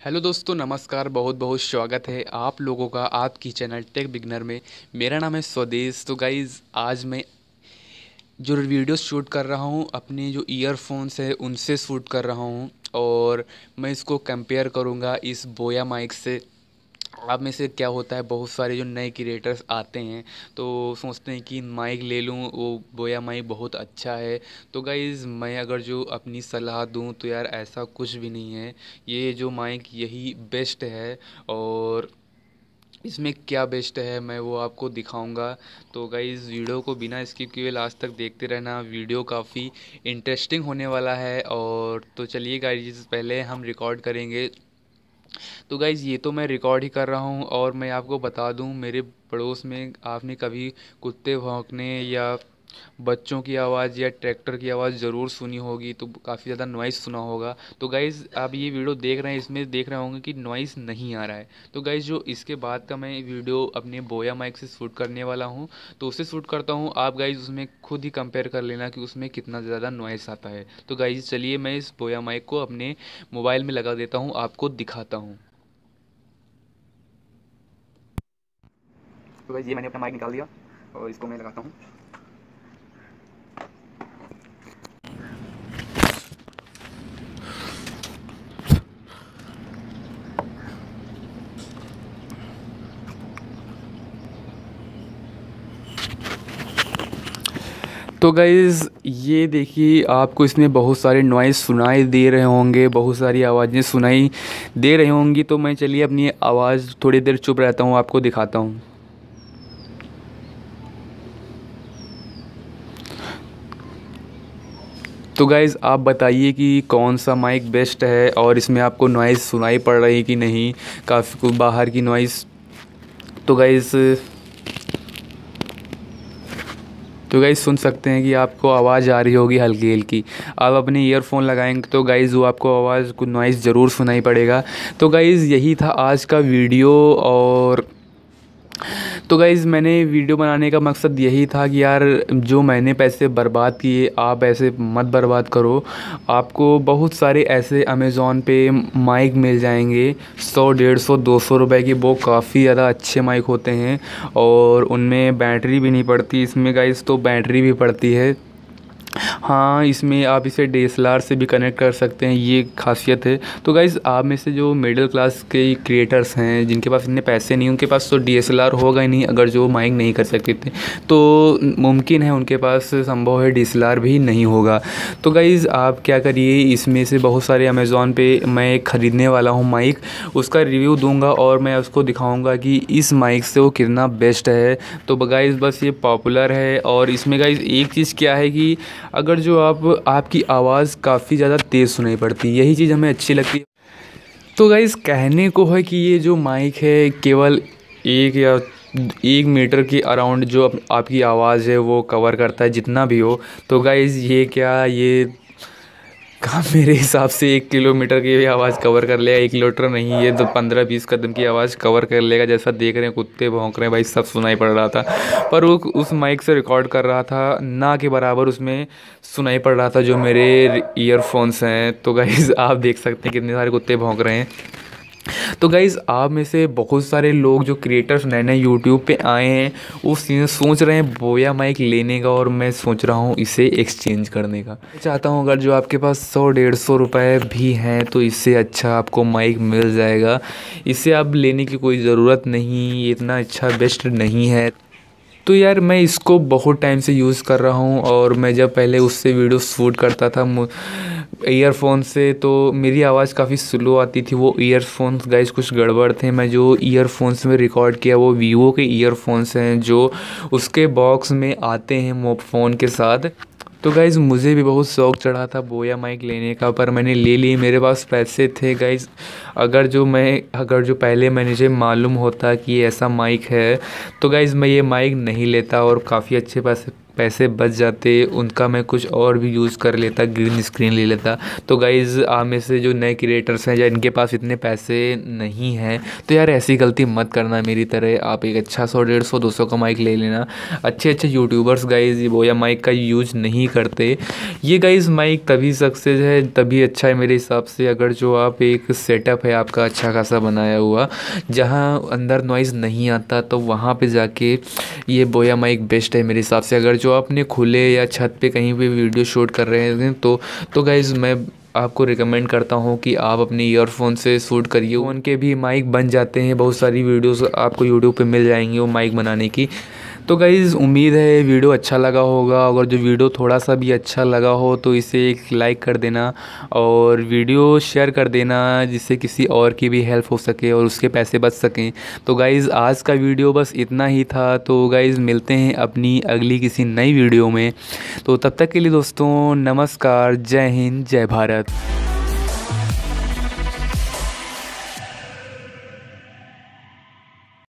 Hello दोस्तों, नमस्कार बहुत बहुत स्वागत है आप लोगों का आपकी चैनल टेक बिगनर में। मेरा नाम है स्वदेश। तो गाइज़ आज मैं जो वीडियो शूट कर रहा हूँ, अपने जो ईयरफोन्स है, उनसे शूट कर रहा हूँ और मैं इसको कंपेयर करूँगा इस बोया माइक से। आप में से क्या होता है, बहुत सारे जो नए क्रिएटर्स आते हैं तो सोचते हैं कि माइक ले लूँ, वो बोया माइक बहुत अच्छा है। तो गाइज़ मैं अगर जो अपनी सलाह दूँ तो यार ऐसा कुछ भी नहीं है। ये जो माइक यही बेस्ट है और इसमें क्या बेस्ट है, मैं वो आपको दिखाऊँगा। तो गाइज़ वीडियो को बिना स्किप किए लास्ट तक देखते रहना। वीडियो काफ़ी इंटरेस्टिंग होने वाला है और तो चलिए गाइज़ पहले हम रिकॉर्ड करेंगे। तो गाइज़ ये तो मैं रिकॉर्ड ही कर रहा हूँ और मैं आपको बता दूँ, मेरे पड़ोस में आपने कभी कुत्ते भौंकने या बच्चों की आवाज़ या ट्रैक्टर की आवाज़ ज़रूर सुनी होगी तो काफ़ी ज़्यादा नॉइज़ सुना होगा। तो गाइज़ आप ये वीडियो देख रहे हैं, इसमें देख रहे होंगे कि नॉइस नहीं आ रहा है। तो गाइज़ जो इसके बाद का मैं वीडियो अपने बोया माइक से शूट करने वाला हूँ तो उसे शूट करता हूँ। आप गाइज़ उसमें खुद ही कंपेयर कर लेना कि उसमें कितना ज़्यादा नॉइज़ आता है। तो गाइज़ चलिए मैं इस बोया माइक को अपने मोबाइल में लगा देता हूँ, आपको दिखाता हूँ। तो गाइज़ ये मैंने अपना माइक निकाल दिया और इसको मैं लगाता हूँ। तो गाइज़ ये देखिए, आपको इसमें बहुत सारे नॉइज़ सुनाई दे रहे होंगे, बहुत सारी आवाज़ें सुनाई दे रही होंगी तो मैं चलिए अपनी आवाज़ थोड़ी देर चुप रहता हूँ, आपको दिखाता हूँ। तो गाइज़ आप बताइए कि कौन सा माइक बेस्ट है और इसमें आपको नॉइज़ सुनाई पड़ रही कि नहीं, काफ़ी बाहर की नॉइज़ तो गाइज़ तो गाइज़ सुन सकते हैं कि आपको आवाज़ आ रही होगी हल्की हल्की। आप अपने ईयरफोन लगाएँगे तो गाइज़ वो आपको आवाज़ को नॉइज़ ज़रूर सुनाई पड़ेगा। तो गाइज़ यही था आज का वीडियो और तो गाइज़ मैंने वीडियो बनाने का मकसद यही था कि यार, जो मैंने पैसे बर्बाद किए, आप ऐसे मत बर्बाद करो। आपको बहुत सारे ऐसे अमेज़ोन पे माइक मिल जाएँगे। सौ, डेढ़ सौ, दो सौ रुपये की वो काफ़ी ज़्यादा अच्छे माइक होते हैं और उनमें बैटरी भी नहीं पड़ती। इसमें गाइज़ तो बैटरी भी पड़ती है। हाँ इसमें आप इसे डीएसएलआर से भी कनेक्ट कर सकते हैं, ये खासियत है। तो गाइज़ आप में से जो मिडिल क्लास के क्रिएटर्स हैं, जिनके पास इतने पैसे नहीं, उनके पास तो डीएसएलआर होगा ही नहीं, अगर जो माइक नहीं कर सकते थे। तो मुमकिन है उनके पास संभव है डीएसएलआर भी नहीं होगा। तो गाइज़ आप क्या करिए, इसमें से बहुत सारे अमेज़ोन पे मैं ख़रीदने वाला हूँ माइक उसका रिव्यू दूँगा और मैं उसको दिखाऊँगा कि इस माइक से वो कितना बेस्ट है। तो गाइज़ बस ये पॉपुलर है और इसमें गाइज़ एक चीज़ क्या है कि अगर जो आप, आपकी आवाज़ काफ़ी ज़्यादा तेज़ सुनाई पड़ती, यही चीज़ हमें अच्छी लगती है। तो गाइज़ कहने को है कि ये जो माइक है, केवल एक या एक मीटर के अराउंड जो आपकी आवाज़ है, वो कवर करता है, जितना भी हो। तो गाइज़ ये क्या, ये कहाँ, मेरे हिसाब से एक किलोमीटर की भी आवाज़ कवर कर लेगा, एक किलोमीटर नहीं, ये तो पंद्रह बीस कदम की आवाज़ कवर कर लेगा, जैसा देख रहे हैं, कुत्ते भौंक रहे हैं, भाई, सब सुनाई पड़ रहा था। पर वो उस माइक से रिकॉर्ड कर रहा था, ना के बराबर उसमें सुनाई पड़ रहा था जो मेरे ईयरफोन्स हैं। तो गाइज़ आप देख सकते हैं कितने सारे कुत्ते भौंक रहे हैं। तो गाइज़ आप में से बहुत सारे लोग जो क्रिएटर्स नए नए यूट्यूब पे आए हैं, वो सोच रहे हैं बोया माइक लेने का और मैं सोच रहा हूँ इसे एक्सचेंज करने का। चाहता हूँ अगर जो आपके पास सौ, डेढ़ सौ रुपये भी हैं तो इससे अच्छा आपको माइक मिल जाएगा। इसे आप लेने की कोई ज़रूरत नहीं इतना अच्छा बेस्ट नहीं है। तो यार, मैं इसको बहुत टाइम से यूज़ कर रहा हूँ और मैं जब पहले उससे वीडियो शूट करता था ईयरफोन से तो मेरी आवाज़ काफ़ी स्लो आती थी। वो ईयरफोन्स गाइस कुछ गड़बड़ थे। मैं जो ईयरफोन्स में रिकॉर्ड किया, वो वीवो के ईयरफोन्स हैं जो उसके बॉक्स में आते हैं फ़ोन के साथ। तो गाइज़ मुझे भी बहुत शौक़ चढ़ा था बोया माइक लेने का, पर मैंने ले ली मेरे पास पैसे थे गाइज़ अगर जो मैं, अगर जो पहले मैंने मुझे मालूम होता कि ऐसा माइक है तो गाइज़ मैं ये माइक नहीं लेता और काफ़ी अच्छे पैसे पैसे बच जाते, उनका मैं कुछ और भी यूज़ कर लेता ग्रीन स्क्रीन ले लेता। तो गाइज़ आप में से जो नए क्रिएटर्स हैं या इनके पास इतने पैसे नहीं हैं तो यार ऐसी गलती मत करना मेरी तरह। आप एक अच्छा सौ, डेढ़ सौ, दो सौ का माइक ले लेना। अच्छे अच्छे यूट्यूबर्स गाइज़ वो या माइक का यूज़ नहीं करते। ये गाइज़ माइक तभी सक्सेस है, तभी अच्छा है मेरे हिसाब से, अगर जो आप एक सेटअप है, आपका अच्छा खासा बनाया हुआ, जहाँ अंदर नॉइज़ नहीं आता तो वहाँ पे जाके ये बोया माइक बेस्ट है मेरे हिसाब से। अगर जो आपने खुले या छत पे कहीं भी वीडियो शूट कर रहे हैं तो तो गाइज़ मैं आपको रिकमेंड करता हूँ कि आप अपने ईयरफोन से शूट करिए। उनके भी माइक बन जाते हैं, बहुत सारी वीडियोस आपको यूट्यूब पे मिल जाएँगी वो माइक बनाने की। तो गाइज़ उम्मीद है वीडियो अच्छा लगा होगा। अगर जो वीडियो थोड़ा सा भी अच्छा लगा हो तो इसे एक लाइक कर देना और वीडियो शेयर कर देना जिससे किसी और की भी हेल्प हो सके और उसके पैसे बच सकें। तो गाइज़ आज का वीडियो बस इतना ही था। तो गाइज़ मिलते हैं अपनी अगली किसी नई वीडियो में। तो तब तक के लिए दोस्तों, नमस्कार, जय हिंद, जय भारत।